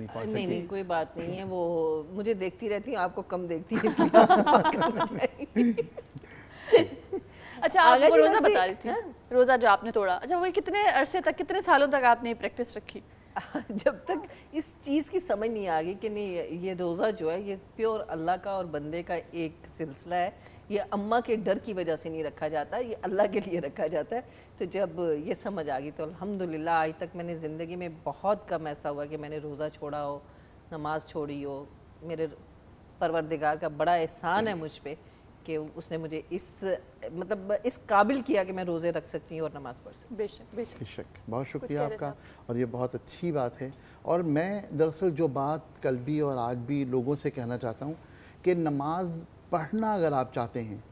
नहीं नहीं नहीं कोई बात नहीं है वो मुझे देखती रहती हूँ आपको कम देखती है। अच्छा आप वो रोजा बता रही थी रोजा जो आपने तोड़ा अच्छा वो कितने अरसे तक कितने सालों तक आपने प्रैक्टिस रखी जब तक इस चीज़ की समझ नहीं आ गई कि नहीं ये- ये रोज़ा जो है ये प्योर अल्लाह का और बंदे का एक सिलसिला है ये अम्मा के डर की वजह से नहीं रखा जाता ये अल्लाह के लिए रखा जाता है। तो जब ये समझ आ गई तो अल्हम्दुलिल्लाह आज तक मैंने ज़िंदगी में बहुत कम ऐसा हुआ कि मैंने रोज़ा छोड़ा हो नमाज़ छोड़ी हो। मेरे परवरदिगार का बड़ा एहसान है मुझ पर कि उसने मुझे इस मतलब इस काबिल किया कि मैं रोज़े रख सकती हूँ और नमाज़ पढ़ सकती बेशक बेशक। बेशक। बहुत शुक्रिया आपका और ये बहुत अच्छी बात है। और मैं दरअसल जो बात कल भी और आज भी लोगों से कहना चाहता हूँ कि नमाज़ पढ़ना अगर आप चाहते हैं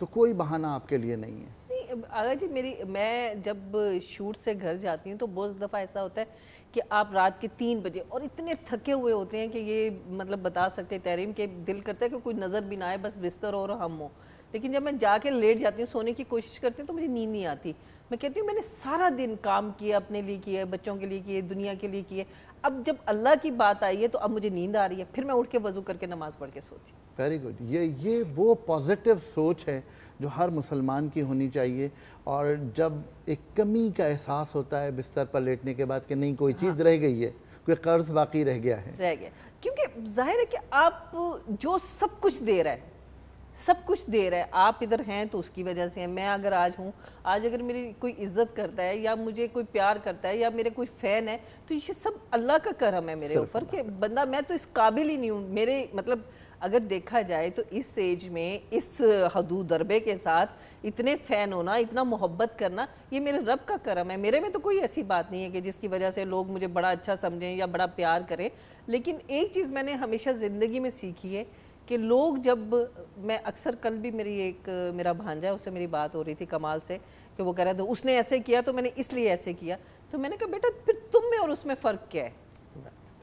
तो कोई बहाना आपके लिए नहीं है। नहीं आगा जी, मेरी, मैं जब शूट से घर जाती हूँ तो बहुत दफ़ा ऐसा होता है कि आप रात के तीन बजे, और इतने थके हुए होते हैं कि ये मतलब बता सकते तहरीम के दिल करता है कि कोई नज़र भी ना आए, बस बिस्तर और हम हो। लेकिन जब मैं जाके लेट जाती हूँ सोने की कोशिश करती हूँ तो मुझे नींद नहीं आती। मैं कहती हूँ मैंने सारा दिन काम किया अपने लिए किया बच्चों के लिए किए दुनिया के लिए किए। अब जब अल्लाह की बात आई है तो अब मुझे नींद आ रही है। फिर मैं उठ के वज़ू करके नमाज़ पढ़ के सोती हूँ। वेरी गुड ये ये वो पॉजिटिव सोच है जो हर मुसलमान की होनी चाहिए। और जब एक कमी का एहसास होता है बिस्तर पर लेटने के बाद कि नहीं कोई चीज़ हाँ। रह गई है कोई कर्ज बाकी रह गया है। रह गया। क्योंकि ज़ाहिर है कि आप जो सब कुछ दे रहा है सब कुछ दे रहा है। आप इधर हैं तो उसकी वजह से हैं। मैं अगर आज हूँ आज अगर मेरी कोई इज़्ज़त करता है या मुझे कोई प्यार करता है या मेरे कोई फ़ैन है तो ये सब अल्लाह का करम है मेरे ऊपर कि। बंदा मैं तो इस काबिल ही नहीं हूँ। मेरे मतलब अगर देखा जाए तो इस एज में इस हदू दरबे के साथ इतने फ़ैन होना इतना मोहब्बत करना ये मेरे रब का करम है। मेरे में तो कोई ऐसी बात नहीं है कि जिसकी वजह से लोग मुझे बड़ा अच्छा समझें या बड़ा प्यार करें। लेकिन एक चीज़ मैंने हमेशा ज़िंदगी में सीखी है कि लोग जब मैं अक्सर कल भी मेरी एक मेरा भांजा है उससे मेरी बात हो रही थी कमाल से कि वो कह रहा था उसने ऐसे किया तो मैंने इसलिए ऐसे किया। तो मैंने कहा बेटा फिर तुम में और उसमें फ़र्क क्या है?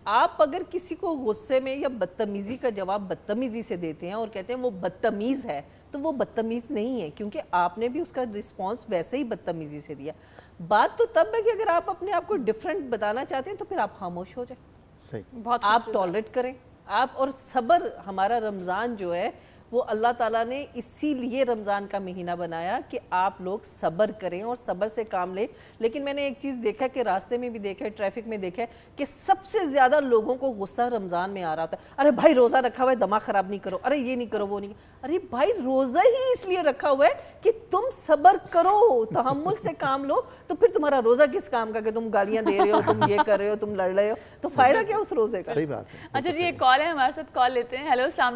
आप अगर किसी को गुस्से में या बदतमीजी का जवाब बदतमीजी से देते हैं और कहते हैं वो बदतमीज है तो वो बदतमीज नहीं है क्योंकि आपने भी उसका रिस्पॉन्स वैसे ही बदतमीजी से दिया। बात तो तब है कि अगर आप अपने आप को डिफरेंट बताना चाहते हैं तो फिर आप खामोश हो जाए। सही। बहुत आप टॉलरेट करें। आप और सब्र हमारा रमज़ान जो है वो अल्लाह ताला ने इसीलिए रमज़ान का महीना बनाया कि आप लोग सब्र करें और सब्र से काम लें। लेकिन मैंने एक चीज़ देखा कि रास्ते में भी देखा है ट्रैफ़िक में देखा है कि सबसे ज़्यादा लोगों को गुस्सा रमज़ान में आ रहा होता है। अरे भाई रोज़ा रखा हुआ है दिमाग ख़राब नहीं करो। अरे ये नहीं करो वो नहीं। करो अरे भाई रोज़ा ही इसलिए रखा हुआ है कि तुम सब्र करो तहमुल से काम लो तो फिर तुम्हारा रोज़ा किस काम का कि तुम गालियाँ दे रहे हो तुम ये कर रहे हो तुम लड़ रहे हो? तो फ़ायदा क्या उस रोज़े का? सही बात अच्छा जी एक कॉल है हमारे साथ कॉल लेते हैं। हेलो अस्सलाम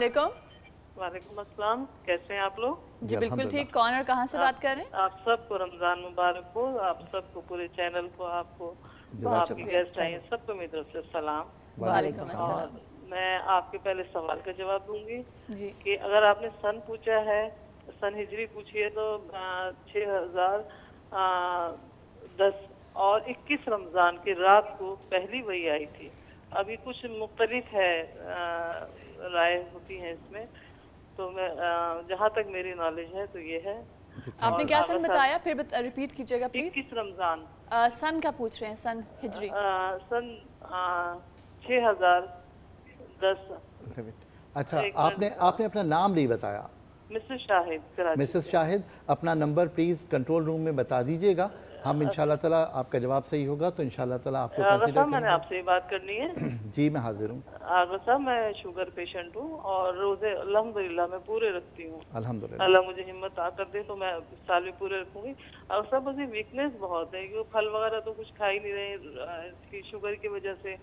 वालेकुम अस्सलाम कैसे हैं आप लोग? जी बिल्कुल ठीक। कौन और कहाँ से बात कर रहे हैं? आप सबको रमज़ान मुबारक हो आप सबको पूरे चैनल को आपको आपकी गेस्ट आई सबको मेरी तरफ़ से सलाम। वालेकुम और अस्सलाम। मैं आपके पहले सवाल का जवाब दूँगी जी। कि अगर आपने सन पूछा है सन हिजरी पूछी है तो छः हज़ार दस और इक्कीस रमज़ान की रात को पहली वही आई थी। अभी कुछ मुख्तलिफ़ है राय होती हैं इसमें। तो मैं जहाँ तक मेरी नॉलेज है तो ये है। आपने क्या सन बताया? फिर बत, रिपीट कीजिएगा प्लीज़ इक्कीस रमज़ान। सन का पूछ रहे हैं सन हिजरी। आ, सन छः हज़ार दस। अच्छा आपने आपने अपना नाम नहीं बताया। मिसेस शाहिद मिसेस शाहिद अपना नंबर प्लीज़ कंट्रोल रूम में बता दीजिएगा। हम इंशाल्लाह ताला आपका जवाब सही होगा तो इंशाल्लाह ताला आपको मैंने आपसे बात करनी है। जी मैं हाजिर हूँ। आगा साहब मैं शुगर पेशेंट हूँ और रोज़े अल्हम्दुलिल्लाह मैं पूरे रखती हूँ। अल्लाह मुझे हिम्मत आकर दे तो मैं साल भी पूरे रखूँगी। और सब मुझे वीकनेस बहुत है क्योंकि फल वगैरह तो कुछ खा ही नहीं रहे इसकी शुगर की वजह से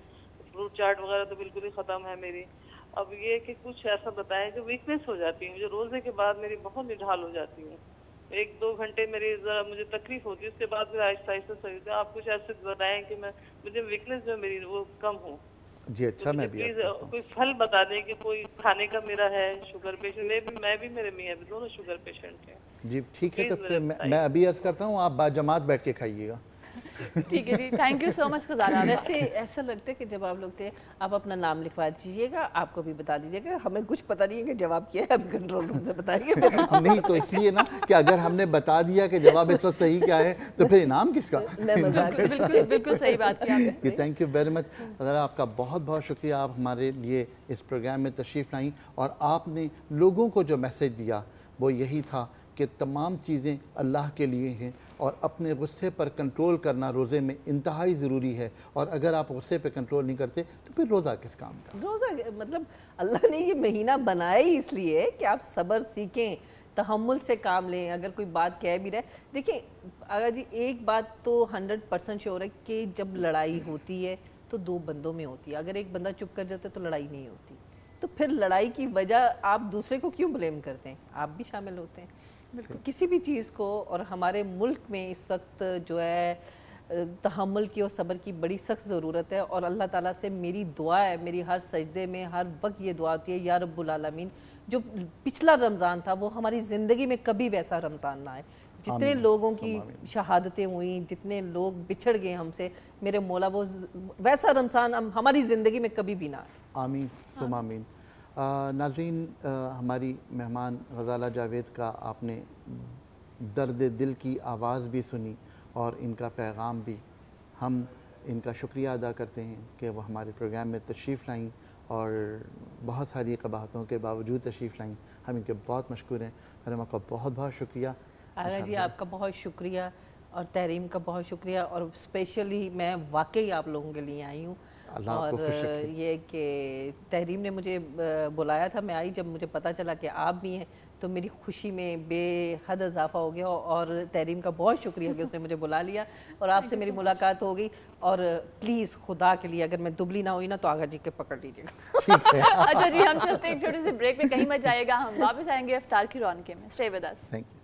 फ्रूट चाट वगैरह तो बिल्कुल ही ख़त्म है मेरी। अब ये कि कुछ ऐसा बताएँ जो वीकनेस हो जाती है मुझे रोज़े के बाद मेरी बहुत निढाल हो जाती है। एक दो घंटे मेरी जरा मुझे तकलीफ़ होती है उसके बाद फिर आहिस्ता आहिस्ता सही है। आप कुछ ऐसे बताएँ कि मैं मुझे वीकनेस जो मेरी वो कम हो। जी अच्छा मैं भी कोई फल बता दें कि कोई खाने का मेरा है शुगर पेशेंट मैं भी मैं भी मेरे मियाँ भी दोनों शुगर पेशेंट हैं। जी ठीक है तो मैं, मैं अभी अर्ज़ करता हूँ आप बाजमात बैठ के खाइएगा। ठीक है जी थैंक यू सो मच खजाना वैसे ऐसा लगता है कि जब आप लोग थे आप अपना नाम लिखवा दीजिएगा आपको भी बता दीजिएगा। हमें कुछ पता नहीं है कि जवाब क्या है कंट्रोल रूम से बताएँगे। नहीं तो इसलिए ना कि अगर हमने बता दिया कि जवाब इस वक्त सही क्या है तो फिर इनाम किसका? बिल्कुल बिल्कुल बिल्कुल सही बात की थैंक यू वेरी मच ज़रा आपका बहुत बहुत शुक्रिया। आप हमारे लिए इस प्रोग्राम में तशरीफ़ लाई और आपने लोगों को जो मैसेज दिया वो यही था। कि तमाम चीज़ें अल्लाह के लिए हैं और अपने गुस्से पर कंट्रोल करना रोज़े में इंतहाई ज़रूरी है। और अगर आप गुस्से पर कंट्रोल नहीं करते तो फिर रोज़ा किस काम का? रोज़ा मतलब अल्लाह ने ये महीना बनाया ही इसलिए कि आप सब्र सीखें तहमुल से काम लें, अगर कोई बात कह भी रहे देखिए अगर जी, एक बात तो हंड्रेड परसेंट श्योर है कि जब लड़ाई होती है तो दो बंदों में होती है। अगर एक बंदा चुप कर जाता है तो लड़ाई नहीं होती। तो फिर लड़ाई की वजह आप दूसरे को क्यों ब्लेम करते हैं? आप भी शामिल होते हैं। किसी भी चीज़ को और हमारे मुल्क में इस वक्त जो है तहमुल की और सब्र की बड़ी सख्त ज़रूरत है और अल्लाह ताला से मेरी दुआ है मेरी हर सजदे में हर वक्त ये दुआ होती है या रब्बुल आलमीन जो पिछला रमज़ान था वो हमारी ज़िंदगी में कभी वैसा रमज़ान ना आए। जितने लोगों की शहादतें हुई जितने लोग बिछड़ गए हमसे मेरे मौला वो वैसा रमज़ान हम हमारी ज़िंदगी में कभी भी ना आए। आमीन सुम आमीन। नाजरीन हमारी मेहमान गजाला जावेद का आपने दर्द दिल की आवाज़ भी सुनी और इनका पैगाम भी। हम इनका शुक्रिया अदा करते हैं कि वह हमारे प्रोग्राम में तशरीफ़ लाई और बहुत सारी कबाहतों के बावजूद तशरीफ़ लाई। हम इनके बहुत मशहूर हैं। मैडम आपका बहुत बहुत शुक्रिया। आगा जी आपका बहुत शुक्रिया और तहरीम का बहुत शुक्रिया और स्पेशली मैं वाकई आप लोगों के लिए आई हूँ। और ये कि तहरीम ने मुझे बुलाया था मैं आई जब मुझे पता चला कि आप भी हैं तो मेरी खुशी में बेहद इजाफा हो गया और तहरीम का बहुत शुक्रिया कि उसने मुझे बुला लिया और आपसे मेरी मुलाकात हो गई। और प्लीज़ खुदा के लिए अगर मैं दुबली ना हुई ना तो आगा जी के पकड़ लीजिएगा। अच्छा जी हम चलते हैं एक छोटे से ब्रेक में कहीं मत जाएगा हम वापस आएँगे अफ्तार की रौनके में। Stay with us thank you